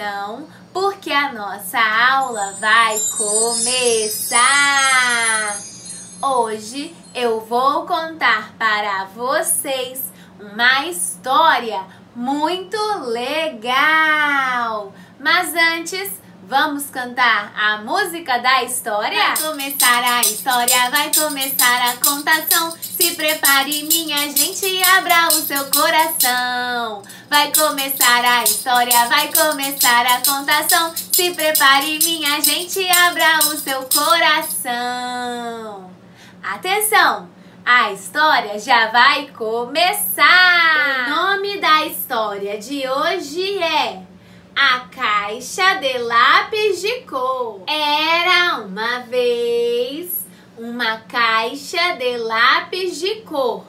atenção, porque a nossa aula vai começar! Hoje eu vou contar para vocês uma história muito legal! Mas antes, Vamos cantar a música da história? Vai começar a história, vai começar a contação. Se prepare, minha gente, abra o seu coração. Vai começar a história, vai começar a contação. Se prepare, minha gente, abra o seu coração. Atenção! A história já vai começar! O nome da história de hoje é a caixa de lápis de cor. Era uma vez uma caixa de lápis de cor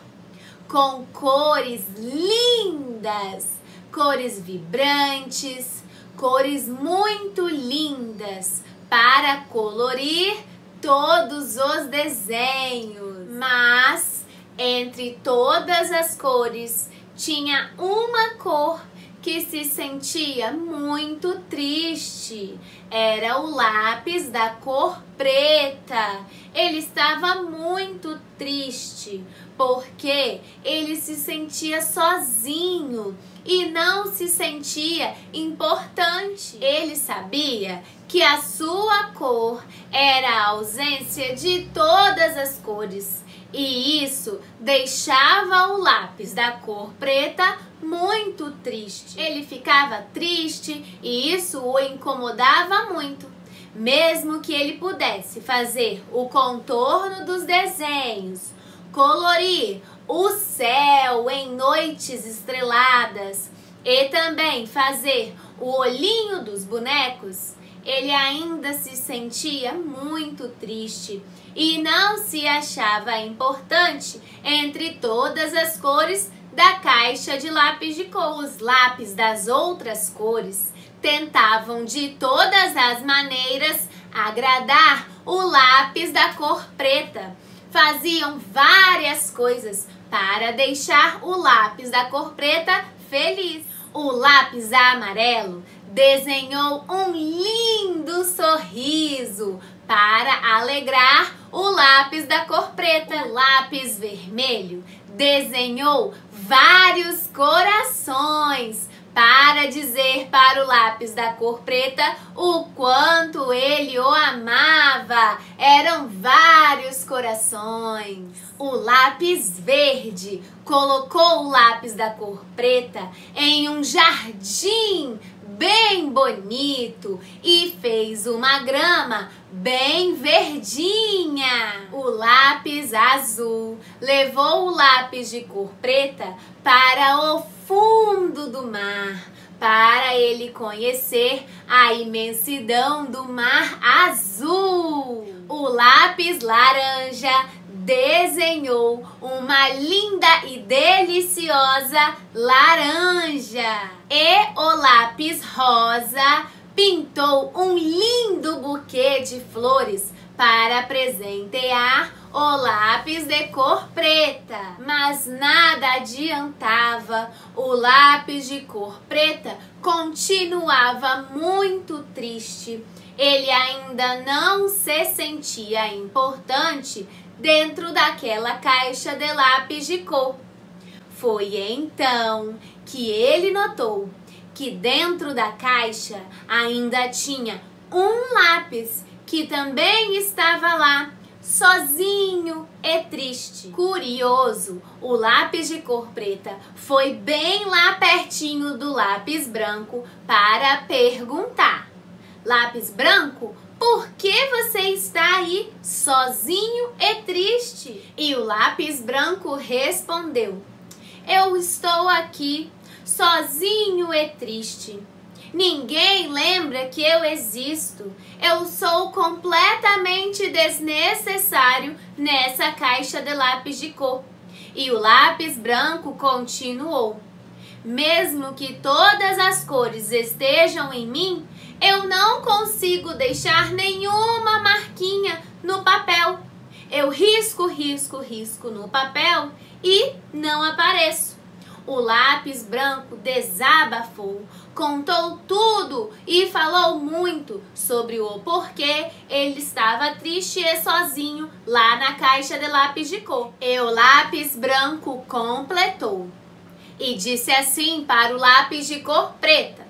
com cores lindas, cores vibrantes, cores muito lindas para colorir todos os desenhos. Mas entre todas as cores tinha uma cor que se sentia muito triste. Era o lápis da cor preta. Ele estava muito triste porque ele se sentia sozinho e não se sentia importante. Ele sabia que a sua cor era a ausência de todas as cores e isso deixava o lápis da cor preta muito triste. Ele ficava triste e isso o incomodava muito. Mesmo que ele pudesse fazer o contorno dos desenhos, colorir o céu em noites estreladas e também fazer o olhinho dos bonecos, ele ainda se sentia muito triste e não se achava importante entre todas as cores da caixa de lápis de cor. Os lápis das outras cores tentavam de todas as maneiras agradar o lápis da cor preta. Faziam várias coisas para deixar o lápis da cor preta feliz. O lápis amarelo desenhou um lindo sorriso para alegrar o lápis da cor preta. O lápis vermelho desenhou vários corações para dizer para o lápis da cor preta o quanto ele o amava. Eram vários corações. O lápis verde colocou o lápis da cor preta em um jardim bem bonito e fez uma grama bem verdinha. O lápis azul levou o lápis de cor preta para o fundo do mar, para ele conhecer a imensidão do mar azul. O lápis laranja desenhou uma linda e deliciosa laranja. E o lápis rosa pintou um lindo buquê de flores para presentear o lápis de cor preta. Mas nada adiantava, o lápis de cor preta continuava muito triste. Ele ainda não se sentia importante dentro daquela caixa de lápis de cor. Foi então que ele notou que dentro da caixa ainda tinha um lápis que também estava lá, sozinho e triste. Curioso, o lápis de cor preta foi bem lá pertinho do lápis branco para perguntar: Lápis branco, por que você está aí sozinho e triste? E o lápis branco respondeu: Eu estou aqui sozinho e triste. Ninguém lembra que eu existo. Eu sou completamente desnecessário nessa caixa de lápis de cor. E o lápis branco continuou: Mesmo que todas as cores estejam em mim, eu não consigo deixar nenhuma marquinha no papel. Eu risco, risco, risco no papel e não apareço. o lápis branco desabafou, contou tudo e falou muito sobre o porquê ele estava triste e sozinho lá na caixa de lápis de cor. E o lápis branco completou e disse assim para o lápis de cor preta: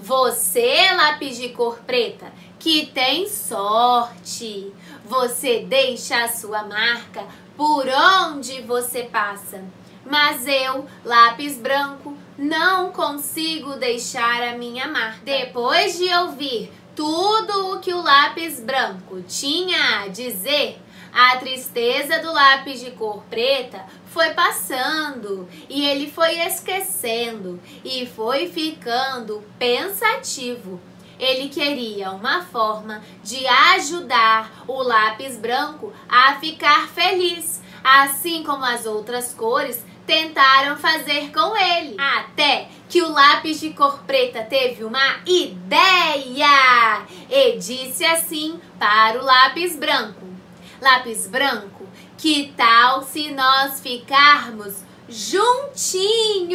Você, lápis de cor preta, que tem sorte, você deixa a sua marca por onde você passa. Mas eu, lápis branco, não consigo deixar a minha marca. Depois de ouvir tudo o que o lápis branco tinha a dizer, a tristeza do lápis de cor preta foi passando e ele foi esquecendo e foi ficando pensativo. Ele queria uma forma de ajudar o lápis branco a ficar feliz, assim como as outras cores tentaram fazer com ele. Até que o lápis de cor preta teve uma ideia e disse assim para o lápis branco: Lápis branco, que tal se nós ficarmos juntinhos?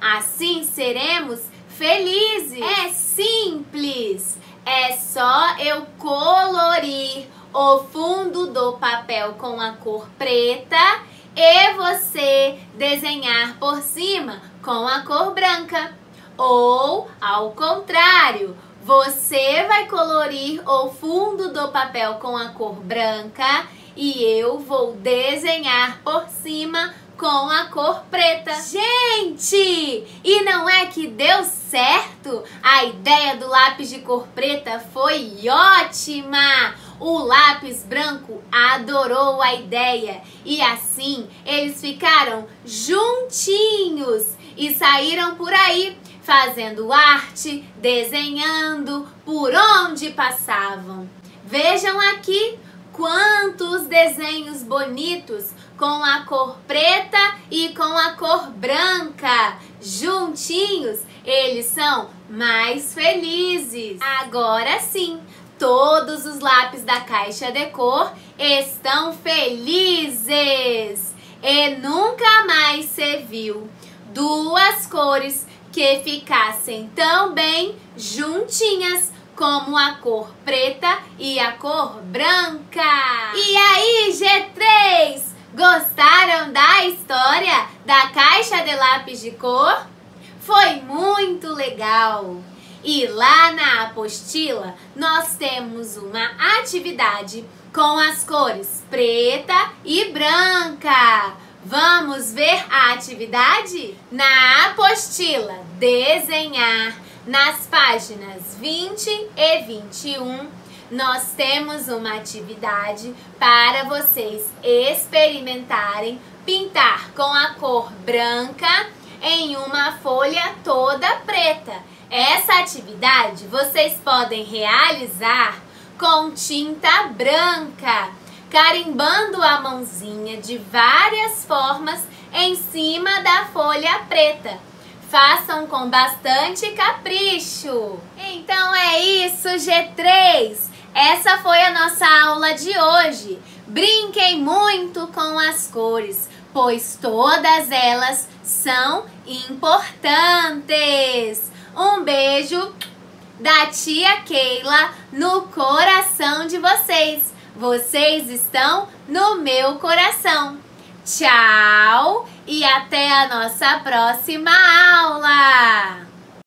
Assim seremos felizes. É simples. É só eu colorir o fundo do papel com a cor preta e você desenhar por cima com a cor branca. Ou, ao contrário, você vai colorir o fundo do papel com a cor branca e eu vou desenhar por cima com a cor preta. Gente! E não é que deu certo? A ideia do lápis de cor preta foi ótima! O lápis branco adorou a ideia e assim eles ficaram juntinhos e saíram por aí fazendo arte, desenhando por onde passavam. Vejam aqui quantos desenhos bonitos com a cor preta e com a cor branca. Juntinhos, eles são mais felizes. Agora sim, todos os lápis da caixa de cor estão felizes. E nunca mais se viu duas cores que ficassem tão bem juntinhas como a cor preta e a cor branca. E aí, G3, gostaram da história da caixa de lápis de cor? Foi muito legal! E lá na apostila nós temos uma atividade com as cores preta e branca. Vamos ver a atividade? Na apostila, desenhar nas páginas 20 e 21, nós temos uma atividade para vocês experimentarem pintar com a cor branca em uma folha toda preta. Essa atividade vocês podem realizar com tinta branca, carimbando a mãozinha de várias formas em cima da folha preta Façam com bastante capricho. Então é isso, G3. Essa foi a nossa aula de hoje. Brinquem muito com as cores, pois todas elas são importantes. Um beijo da tia Keila no coração de vocês. Vocês estão no meu coração. Tchau e até a nossa próxima aula!